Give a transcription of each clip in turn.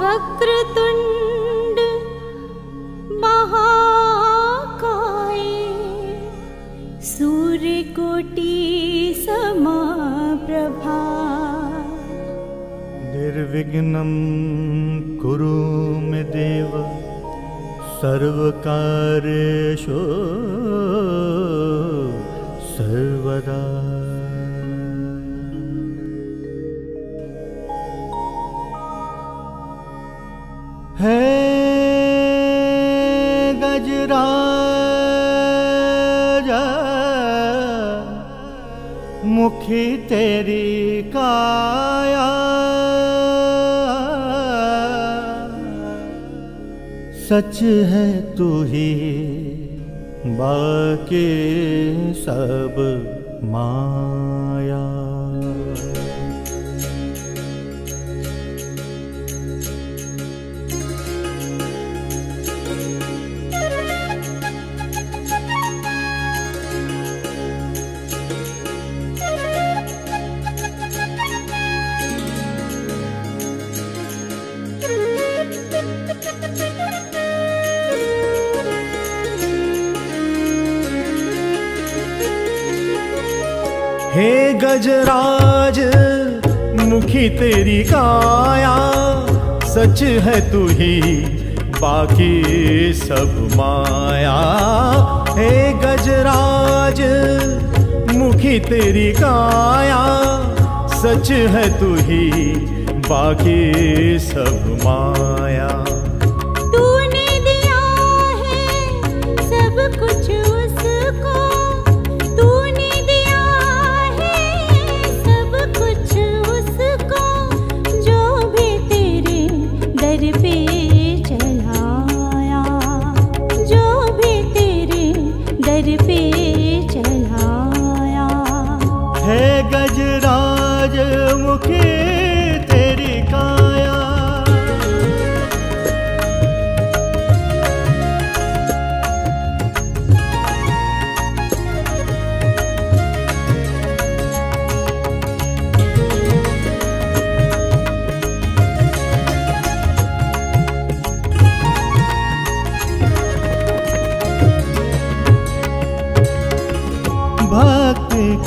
वक्रतुण्ड महाकाय सूर्यकोटि समप्रभा। निर्विघ्नं कुरु मे देव सर्वकारेषु सर्वदा। हे गजराजा मुखी तेरी काया। सच है तू ही बाकी सब माया हे गजराज, मुखी तेरी काया, सच है तू ही बाकी सब माया। हे गजराज, मुखी तेरी काया, सच है तू ही बाकी सब माया।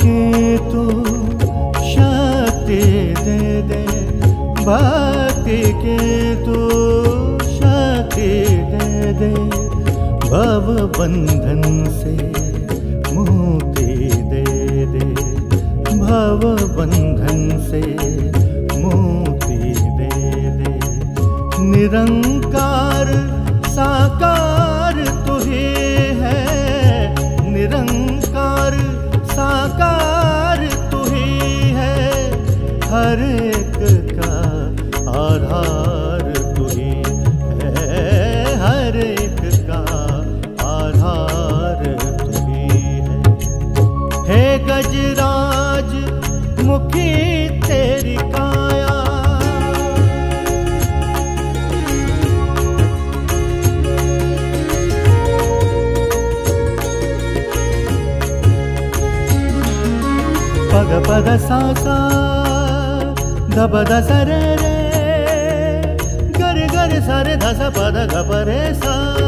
की तू शक्ति दे दे भक्ति की तू शक्ति दे दे, भव बंधन से मुक्ति दे दे, भव बंधन से मुक्ति दे दे, निरंकार दपद सा दपद धर रे गरि गरि सर धसप धब रे सा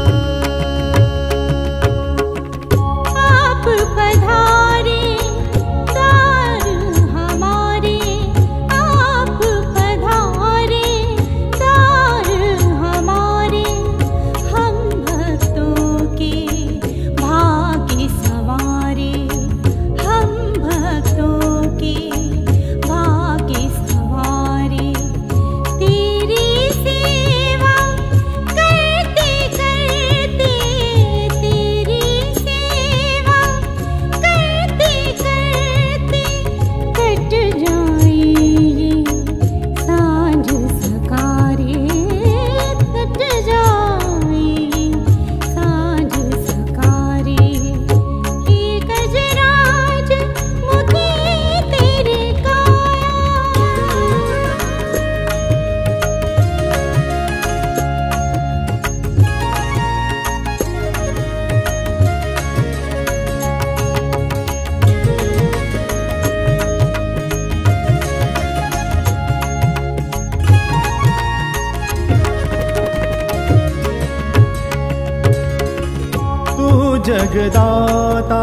जगदाता,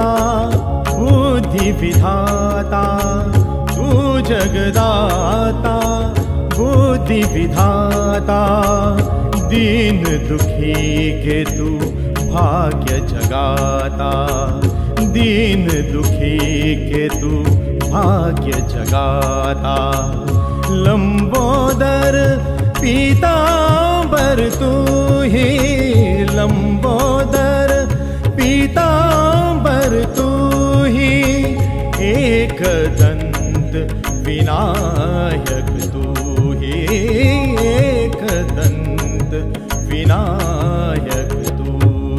बुद्धि विधाता तू जगदाता बुद्धि विधाता, दीन दुखी के तू भाग्य जगाता, दीन दुखी के तू भाग्य जगाता। लंबोदर पीतांबर तू ही लंबोदर पीतांबर, तू ही एक दंत विनायक, तू ही एक दंत विनायक, तू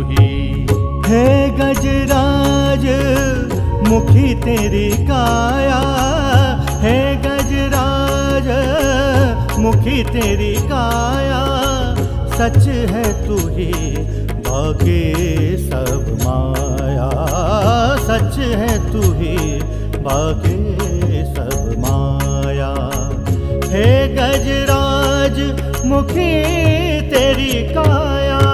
ही। हे गजराज, मुखी तेरी काया। हे गजराज, मुखी तेरी काया। सच है तू ही बाकी सब माया। सच है तू ही बाकी सब माया। हे गजराज, मुखी तेरी काया।